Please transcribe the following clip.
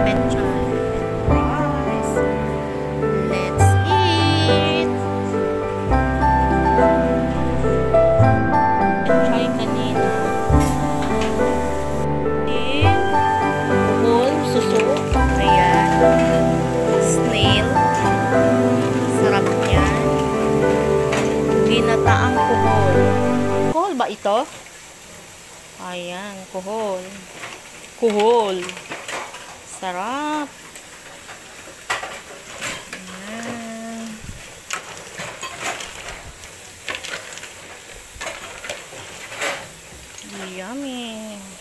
Petron. Rice. Let's eat! Enjoy kanina. And buhol, suso. Ayan. Snail. Sarap niyan. Ginataang kuhol. Kuhol ba ito? Ayan, kuhol. Kuhol. Sarap. Ayan. Yummy.